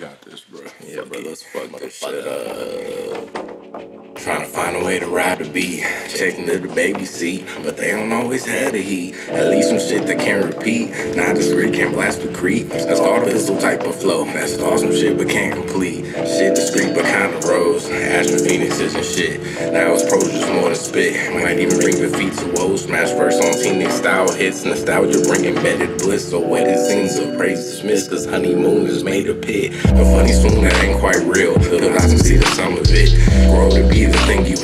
got this, bro. Yeah, bro, let's fuck this shit up. Trying to find a way to ride the beat, checking to the baby seat, but they don't always have the heat. At least some shit that can't repeat. Not this grid can't blast the creep. That's all the pistol type of flow. That's awesome shit, but can't complete. Shit discreet, but kinda rose. Ashton Phoenixes and shit. Now it's pros just more than spit. Might even bring the feet to woe. Smash first on teenage style hits. Nostalgia bringing embedded bliss. So wedded scenes of praise dismissed. Cause honeymoon is made a pit. But funny soon that ain't quite real. Cause I can see the sum of it. Grow to be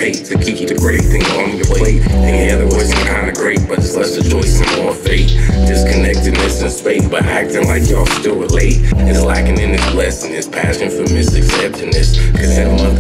hate to keep the great thing on your plate. And yeah, the voice is kinda great, but it's less a choice and more fate. Disconnectedness in space, but acting like y'all still relate. It's lacking in this blessing, its passion for misaccepting this. Cause in a month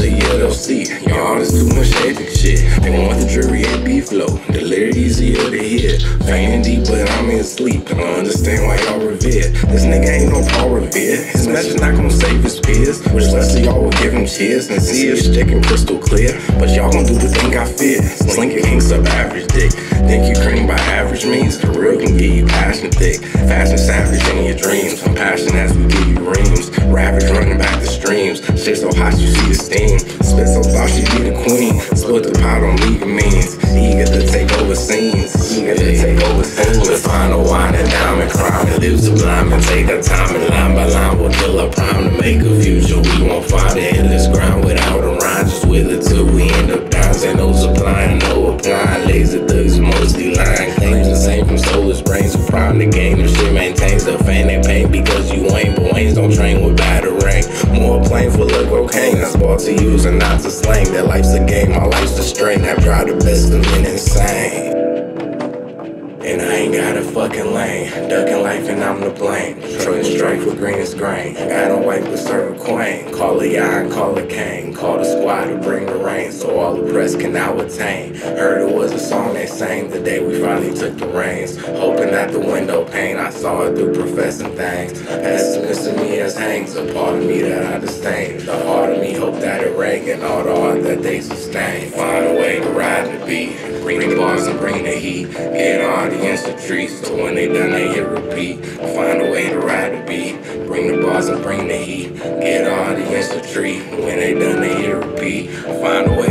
see, y'all is too much epic shit. They want the at B flow, the lyric easier to hear. Fainting deep, but I'm in sleep, I don't understand why y'all revere. This nigga ain't no Paul Revere. His message not gonna save his peers. Which less of y'all will give him cheers and see if sticking crystal clear. But y'all gon' do the thing I fear. Slink your kinks up average dick. Think you cream by average means the real can get you passion thick. And savage in your dreams. I'm as we give you reams. Ravage running back the streams. Shit so hot you see the steam. Spit so thought she be the queen. Split the pot on legal means. Eager to take over scenes. Eager to take over scenes. To find a wine and diamond crime and live sublime and take our time and line by line we'll kill our prime to make a future. We won't find the endless ground without a rhyme. Just with it till we end up dying. Say no supplying, no applying. Lazy thugs to use and not to slang. That life's a game, my life's a strain. Have tried the best of men insane. And I ain't got a fucking lane. Ducking life and I'm the blame. Trucking strike for greenest grain. A wife with serve queen. Call a yon, call a cane. Call the squad to bring the rain so all the press can now attain. Heard it was a song they sang the day we finally took the reins. Hoping at the window pane, I saw it through professing things. Pessimist in me as hangs. A part of me that I disdain. The heart of me hope that it rang and all the art that they sustain. Find a way to ride the beat. Bring the bars and bring the heat. Get audience the treats. So when they done, they hit repeat. Find a way to ride the beat. Bring the bars and bring the heat. Get audience to treat. When they done, they hit repeat. Find a way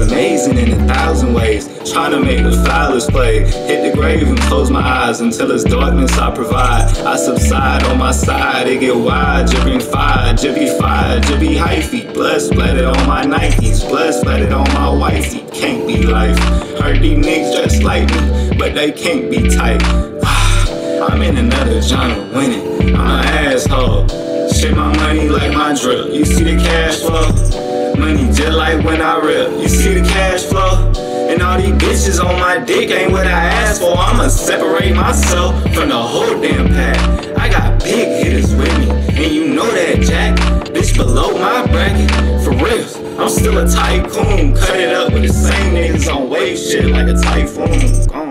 amazing. In a thousand ways. Trying to make the foulest play. Hit the grave and close my eyes until it's darkness I provide. I subside on my side. It get wide. Jibbing fire. Jibby fire. Jibby hyphy. Blood splattered on my Nikes. Blood splattered on my wifey. Can't be life. Heard these niggas just like me, but they can't be tight. I'm in another genre winning. I'm an asshole. Shit my money like my drill. You see the cash flow? When I rip. You see the cash flow? And all these bitches on my dick ain't what I asked for. I'ma separate myself from the whole damn pack. I got big hitters with me, and you know that, Jack. Bitch below my bracket, for real. I'm still a tycoon. Cut it up with the same niggas on wave shit like a typhoon.